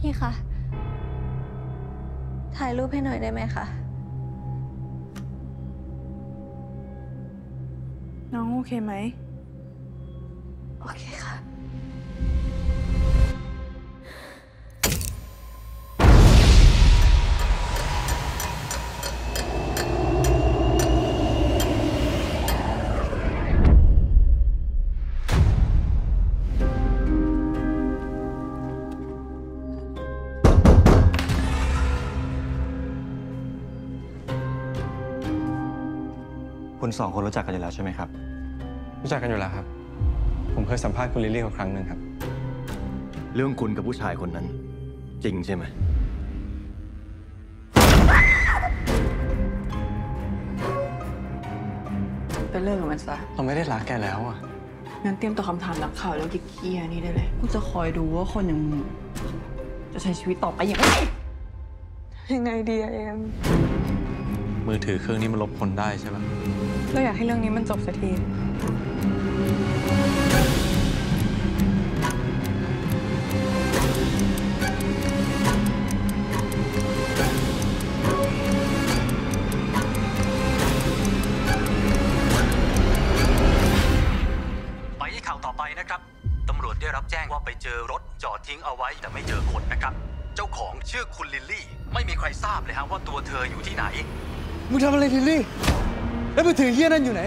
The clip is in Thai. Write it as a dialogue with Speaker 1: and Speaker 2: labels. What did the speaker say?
Speaker 1: พี่คะ ถ่ายรูปให้หน่อยได้ไหมคะ
Speaker 2: น้องโอเคไหม
Speaker 1: โอเคค่ะ
Speaker 3: คุณสองคนรู้จักกันอยู่แล้วใช่ไหมครับ
Speaker 4: รู้จักกันอยู่แล้วครับ ผมเคยสัมภาษณ์คุณลิลลี่เขาครั้งหนึ่งครับ
Speaker 5: เรื่องคุณกับผู้ชายคนนั้น จริงใช่ไหม
Speaker 2: ไปเลิกกับมันซะ
Speaker 4: เราไม่ได้รักแกแล้วอะ
Speaker 2: งั้นเตรียมตัวคำถามนักข่าวเรื่องกิ๊กเกียนี่ได้เลย กูจะคอยดูว่าคนอย่างมึงจะใช้ชีวิตต่อไปอย่างไรยังไงดีอะเอ็ม
Speaker 4: มือถือเครื่องนี้มันลบคนได้ใช่ปะ
Speaker 2: เราอยากให้เรื่องนี้มันจบสักที
Speaker 6: ไปที่ข่าวต่อไปนะครับตำรวจได้รับแจ้งว่าไปเจอรถจอดทิ้งเอาไว้แต่ไม่เจอคนนะครับ เจ้าของชื่อคุณลิลลี่ ไม่มีใครทราบเลยฮะว่าตัวเธออยู่ที่ไหน
Speaker 7: มึงทำอะไรลิลลี่ แล้วมือถือเฮี้ยนั่นอยู่ไหน